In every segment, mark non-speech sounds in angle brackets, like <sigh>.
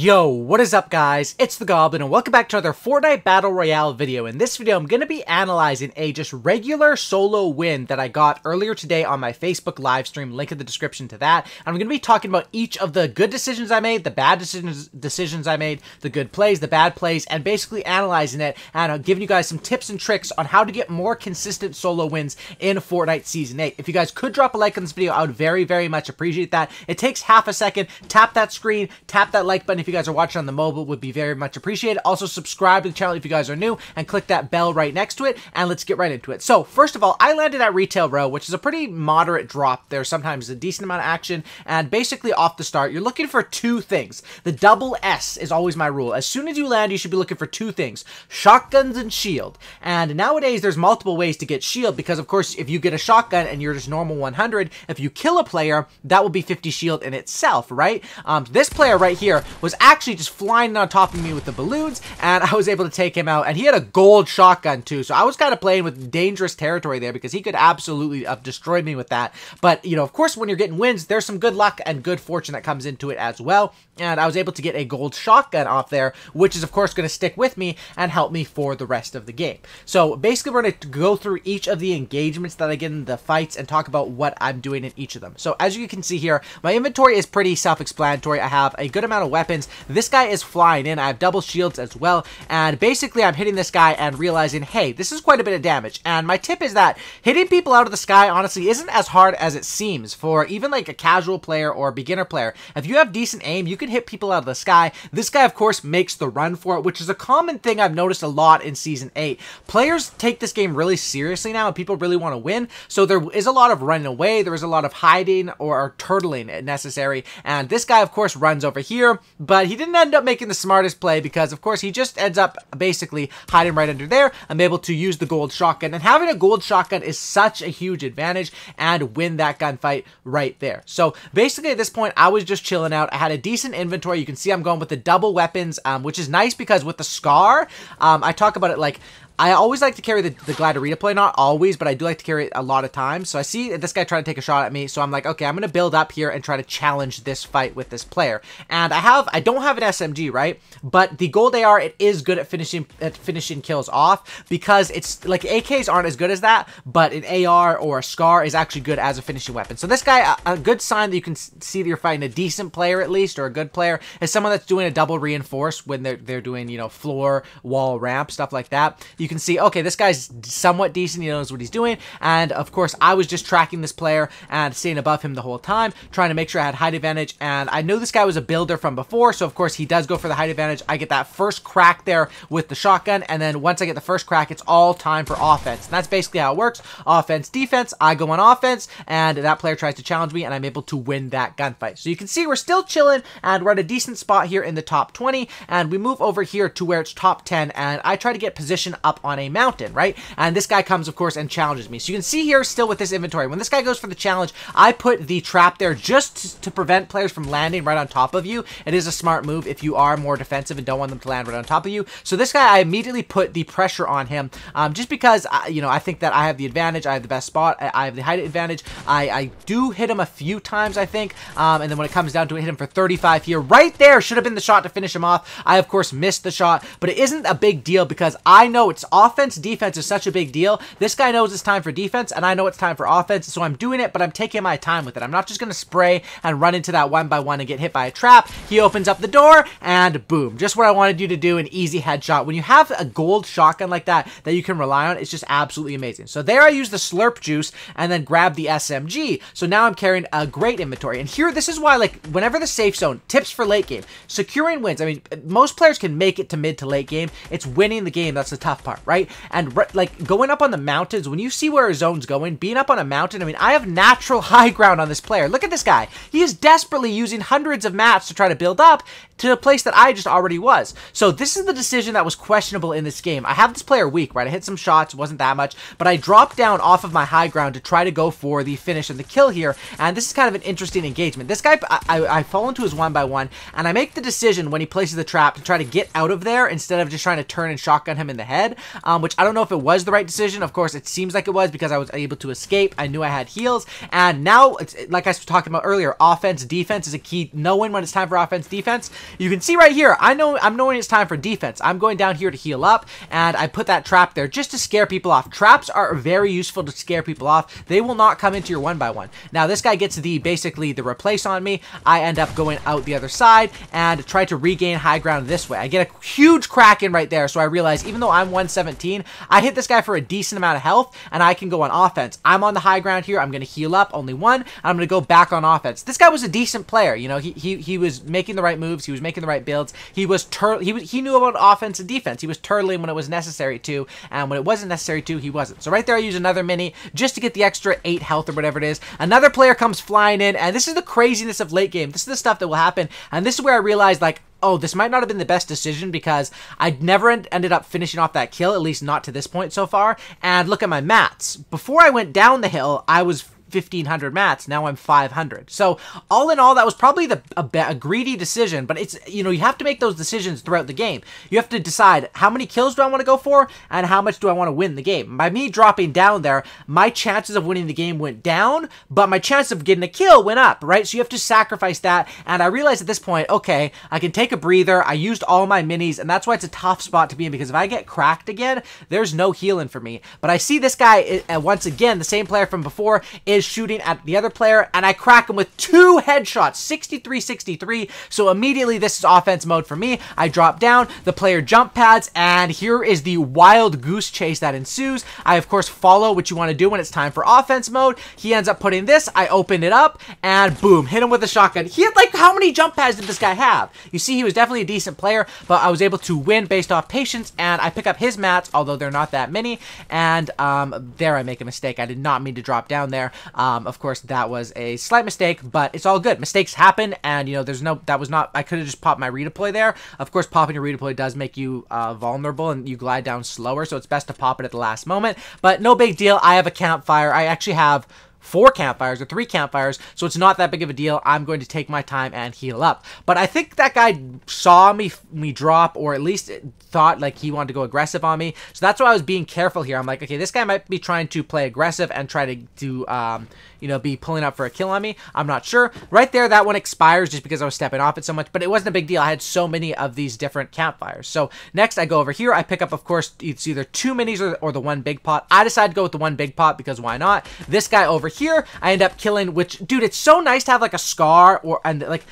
Yo, what is up guys? It's the Goblin and welcome back to another Fortnite Battle Royale video. In this video, I'm going to be analyzing a just regular solo win that I got earlier today on my Facebook live stream, link in the description to that. I'm going to be talking about each of the good decisions I made, the bad decisions decisions I made, the good plays, the bad plays, and basically analyzing it and uh, giving you guys some tips and tricks on how to get more consistent solo wins in Fortnite Season 8. If you guys could drop a like on this video, I would very, very much appreciate that. It takes half a second. Tap that screen, tap that like button if you guys are watching on the mobile would be very much appreciated. Also, subscribe to the channel if you guys are new and click that bell right next to it. And let's get right into it. So, first of all, I landed at Retail Row, which is a pretty moderate drop. There's sometimes a decent amount of action. And basically, off the start, you're looking for two things. The double S is always my rule. As soon as you land, you should be looking for two things shotguns and shield. And nowadays, there's multiple ways to get shield because, of course, if you get a shotgun and you're just normal 100, if you kill a player, that will be 50 shield in itself, right? Um, this player right here was actually just flying on top of me with the balloons, and I was able to take him out. And he had a gold shotgun too, so I was kind of playing with dangerous territory there because he could absolutely uh, have destroyed me with that. But, you know, of course, when you're getting wins, there's some good luck and good fortune that comes into it as well. And I was able to get a gold shotgun off there, which is, of course, going to stick with me and help me for the rest of the game. So basically, we're going to go through each of the engagements that I get in the fights and talk about what I'm doing in each of them. So as you can see here, my inventory is pretty self-explanatory. I have a good amount of weapons. This guy is flying in. I have double shields as well. And basically, I'm hitting this guy and realizing, hey, this is quite a bit of damage. And my tip is that hitting people out of the sky, honestly, isn't as hard as it seems for even like a casual player or beginner player. If you have decent aim, you can hit people out of the sky. This guy, of course, makes the run for it, which is a common thing I've noticed a lot in Season 8. Players take this game really seriously now, and people really want to win. So there is a lot of running away. There is a lot of hiding or turtling necessary. And this guy, of course, runs over here, but he didn't end up making the smartest play because, of course, he just ends up basically hiding right under there. I'm able to use the gold shotgun, and having a gold shotgun is such a huge advantage and win that gunfight right there. So basically, at this point, I was just chilling out. I had a decent inventory. You can see I'm going with the double weapons, um, which is nice because with the Scar, um, I talk about it like I always like to carry the, the Gladiator play, not always, but I do like to carry it a lot of times. So I see this guy trying to take a shot at me, so I'm like, okay, I'm going to build up here and try to challenge this fight with this player. And I have, I don't have an SMG, right? But the gold AR, it is good at finishing at finishing kills off because it's, like, AKs aren't as good as that, but an AR or a SCAR is actually good as a finishing weapon. So this guy, a, a good sign that you can see that you're fighting a decent player at least, or a good player, is someone that's doing a double reinforce when they're, they're doing, you know, floor, wall, ramp, stuff like that. You you can see, okay, this guy's somewhat decent. He knows what he's doing. And of course, I was just tracking this player and staying above him the whole time, trying to make sure I had height advantage. And I know this guy was a builder from before. So of course, he does go for the height advantage. I get that first crack there with the shotgun. And then once I get the first crack, it's all time for offense. And that's basically how it works. Offense, defense. I go on offense and that player tries to challenge me and I'm able to win that gunfight. So you can see we're still chilling and we're at a decent spot here in the top 20. And we move over here to where it's top 10 and I try to get position up on a mountain, right? And this guy comes, of course, and challenges me. So you can see here still with this inventory, when this guy goes for the challenge, I put the trap there just to prevent players from landing right on top of you. It is a smart move if you are more defensive and don't want them to land right on top of you. So this guy, I immediately put the pressure on him um, just because, I, you know, I think that I have the advantage. I have the best spot. I, I have the height advantage. I, I, do hit him a few times, I think. Um, and then when it comes down to it, hit him for 35 here. Right there should have been the shot to finish him off. I, of course, missed the shot, but it isn't a big deal because I know it's offense, defense is such a big deal. This guy knows it's time for defense, and I know it's time for offense, so I'm doing it, but I'm taking my time with it. I'm not just going to spray and run into that one by one and get hit by a trap. He opens up the door, and boom. Just what I wanted you to do, an easy headshot. When you have a gold shotgun like that that you can rely on, it's just absolutely amazing. So there I use the slurp juice and then grab the SMG. So now I'm carrying a great inventory. And here, this is why, like, whenever the safe zone, tips for late game, securing wins. I mean, most players can make it to mid to late game. It's winning the game that's the tough part, right? And like going up on the mountains, when you see where a zone's going, being up on a mountain, I mean, I have natural <laughs> high ground on this player. Look at this guy. He is desperately using hundreds of mats to try to build up to a place that I just already was. So this is the decision that was questionable in this game. I have this player weak, right? I hit some shots, wasn't that much, but I dropped down off of my high ground to try to go for the finish and the kill here, and this is kind of an interesting engagement. This guy, I, I, I fall into his one by one, and I make the decision when he places the trap to try to get out of there instead of just trying to turn and shotgun him in the head. Um, which I don't know if it was the right decision. Of course, it seems like it was because I was able to escape. I knew I had heals, and now, it's like I was talking about earlier, offense, defense is a key. Knowing when it's time for offense, defense. You can see right here, I know I'm knowing it's time for defense. I'm going down here to heal up, and I put that trap there just to scare people off. Traps are very useful to scare people off. They will not come into your one by one. Now, this guy gets the basically the replace on me. I end up going out the other side and try to regain high ground this way. I get a huge Kraken right there, so I realize even though I'm 117, I hit this guy for a decent amount of health, and I can go on offense. I'm on the high ground here. I'm going to heal up, only one. I'm going to go back on offense. This guy was a decent player. You know, he, he, he was making the right moves. He was making the right builds. He was tur he was he knew about offense and defense. He was turtling when it was necessary to, and when it wasn't necessary to, he wasn't. So right there, I use another mini just to get the extra eight health or whatever it is. Another player comes flying in, and this is the craziness of late game. This is the stuff that will happen, and this is where I realized like oh, this might not have been the best decision because I never ended up finishing off that kill, at least not to this point so far. And look at my mats. Before I went down the hill, I was 1500 mats. Now I'm 500. So all in all, that was probably the a, a, greedy decision. But it's you know you have to make those decisions throughout the game. You have to decide how many kills do I want to go for and how much do I want to win the game. By me dropping down there, my chances of winning the game went down, but my chance of getting a kill went up. Right. So you have to sacrifice that. And I realized at this point, okay, I can take a breather. I used all my minis, and that's why it's a tough spot to be in because if I get cracked again, there's no healing for me. But I see this guy uh, once again, the same player from before is shooting at the other player, and I crack him with two headshots, 63-63. So immediately this is offense mode for me. I drop down, the player jump pads, and here is the wild goose chase that ensues. I, of course, follow what you want to do when it's time for offense mode. He ends up putting this. I open it up, and boom, hit him with a shotgun. He had, like, how many jump pads did this guy have? You see, he was definitely a decent player, but I was able to win based off patience, and I pick up his mats, although they're not that many, and um, there I make a mistake. I did not mean to drop down there. Um, of course, that was a slight mistake, but it's all good. Mistakes happen, and, you know, there's no, that was not, I could have just popped my redeploy there. Of course, popping your redeploy does make you uh, vulnerable, and you glide down slower, so it's best to pop it at the last moment, but no big deal. I have a campfire. I actually have four campfires or three campfires, so it's not that big of a deal. I'm going to take my time and heal up. But I think that guy saw me me drop, or at least thought like he wanted to go aggressive on me. So that's why I was being careful here. I'm like, okay, this guy might be trying to play aggressive and try to do, um, you know, be pulling up for a kill on me. I'm not sure. Right there, that one expires just because I was stepping off it so much, but it wasn't a big deal. I had so many of these different campfires. So next I go over here. I pick up, of course, it's either two minis or, or the one big pot. I decided to go with the one big pot because why not? This guy over here, I end up killing, which, dude, it's so nice to have like a scar or, and like,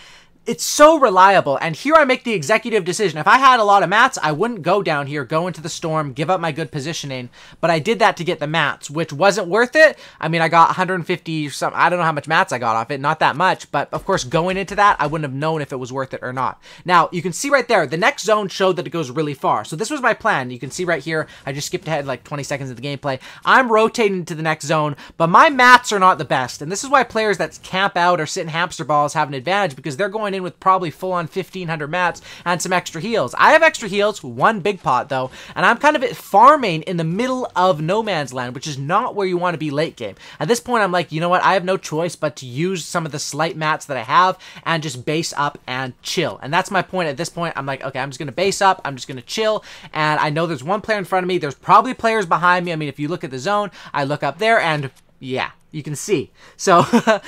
it's so reliable. And here I make the executive decision. If I had a lot of mats, I wouldn't go down here, go into the storm, give up my good positioning. But I did that to get the mats, which wasn't worth it. I mean, I got 150 some. I don't know how much mats I got off it. Not that much. But of course, going into that, I wouldn't have known if it was worth it or not. Now, you can see right there, the next zone showed that it goes really far. So this was my plan. You can see right here, I just skipped ahead like 20 seconds of the gameplay. I'm rotating to the next zone, but my mats are not the best. And this is why players that camp out or sit in hamster balls have an advantage because they're going in with probably full on 1500 mats and some extra heals. I have extra heals, one big pot though, and I'm kind of farming in the middle of no man's land, which is not where you want to be late game. At this point, I'm like, you know what? I have no choice but to use some of the slight mats that I have and just base up and chill. And that's my point at this point. I'm like, okay, I'm just going to base up. I'm just going to chill. And I know there's one player in front of me. There's probably players behind me. I mean, if you look at the zone, I look up there and yeah, you can see. So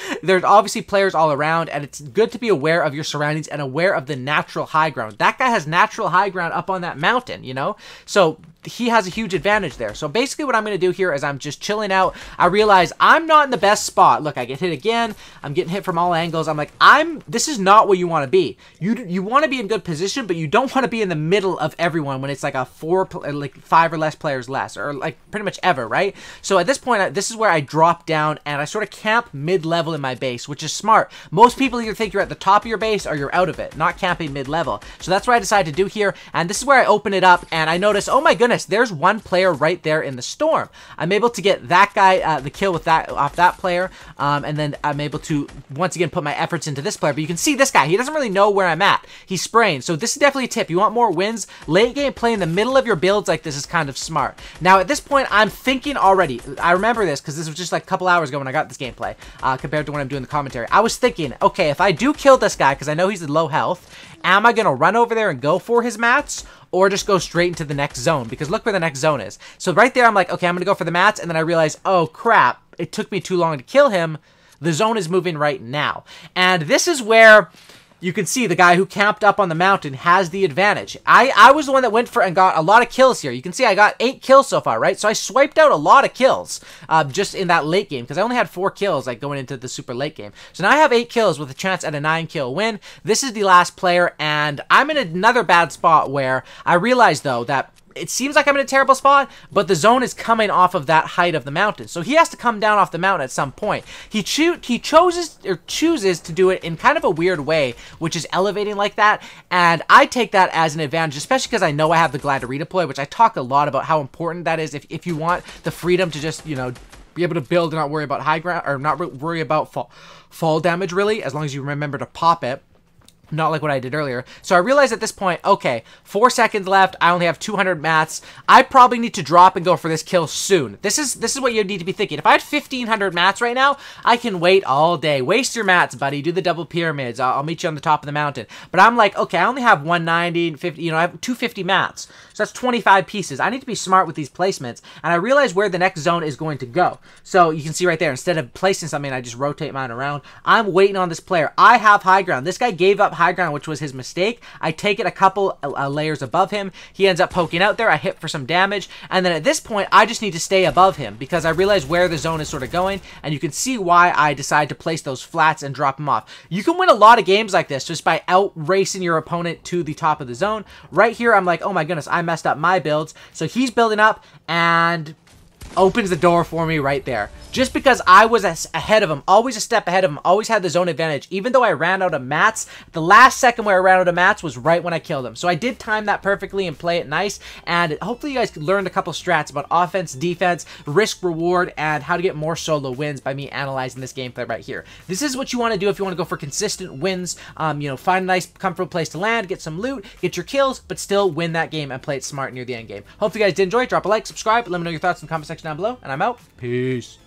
<laughs> there's obviously players all around, and it's good to be aware of your surroundings and aware of the natural high ground. That guy has natural high ground up on that mountain, you know? So he has a huge advantage there. So basically what I'm going to do here is I'm just chilling out. I realize I'm not in the best spot. Look, I get hit again. I'm getting hit from all angles. I'm like, I'm, this is not where you want to be. You you want to be in good position, but you don't want to be in the middle of everyone when it's like a four, uh, like five or less players less, or like pretty much ever, right? So at this point, this is where I drop down and I sort of camp mid-level in my base, which is smart. Most people either think you're at the top of your base or you're out of it, not camping mid-level. So that's what I decided to do here. And this is where I open it up and I notice, oh my goodness, there's one player right there in the storm. I'm able to get that guy, uh, the kill with that off that player, um, and then I'm able to, once again, put my efforts into this player. But you can see this guy, he doesn't really know where I'm at. He's spraying, so this is definitely a tip. You want more wins? Late game play in the middle of your builds like this is kind of smart. Now, at this point, I'm thinking already, I remember this because this was just like a couple hours ago when I got this gameplay, uh, compared to when I'm doing the commentary. I was thinking, okay, if I do kill this guy, because I know he's in low health, Am I going to run over there and go for his mats? Or just go straight into the next zone because look where the next zone is. So right there, I'm like, okay, I'm going to go for the mats. And then I realize, oh crap, it took me too long to kill him. The zone is moving right now. And this is where you can see the guy who camped up on the mountain has the advantage. I, I was the one that went for and got a lot of kills here. You can see I got eight kills so far, right? So I swiped out a lot of kills uh, just in that late game because I only had four kills like going into the super late game. So now I have eight kills with a chance at a nine kill win. This is the last player and I'm in another bad spot where I realize though that it seems like I'm in a terrible spot, but the zone is coming off of that height of the mountain. So he has to come down off the mountain at some point. He cho he chooses or chooses to do it in kind of a weird way, which is elevating like that. And I take that as an advantage, especially because I know I have the glide to redeploy, which I talk a lot about how important that is if, if you want the freedom to just, you know, be able to build and not worry about high ground or not worry about fall, fall damage really, as long as you remember to pop it. Not like what I did earlier. So I realized at this point, okay, four seconds left. I only have 200 mats. I probably need to drop and go for this kill soon. This is this is what you need to be thinking. If I had 1500 mats right now, I can wait all day. Waste your mats, buddy. Do the double pyramids. I'll, I'll meet you on the top of the mountain. But I'm like, okay, I only have 190, 50, you know, I have 250 mats. So that's 25 pieces. I need to be smart with these placements. And I realize where the next zone is going to go. So you can see right there, instead of placing something, I just rotate mine around. I'm waiting on this player. I have high ground. This guy gave up high ground, which was his mistake. I take it a couple uh, layers above him. He ends up poking out there. I hit for some damage. And then at this point, I just need to stay above him because I realize where the zone is sort of going. And you can see why I decide to place those flats and drop them off. You can win a lot of games like this just by out racing your opponent to the top of the zone. Right here, I'm like, oh my goodness, I messed up my builds. So he's building up and opens the door for me right there just because I was ahead of him, always a step ahead of him, always had the zone advantage. Even though I ran out of mats, the last second where I ran out of mats was right when I killed him. So I did time that perfectly and play it nice. And hopefully you guys learned a couple strats about offense, defense, risk, reward, and how to get more solo wins by me analyzing this gameplay right here. This is what you want to do if you want to go for consistent wins. Um, you know, find a nice, comfortable place to land, get some loot, get your kills, but still win that game and play it smart near the end game. Hope you guys did enjoy. Drop a like, subscribe, let me know your thoughts in the comment section down below, and I'm out. Peace.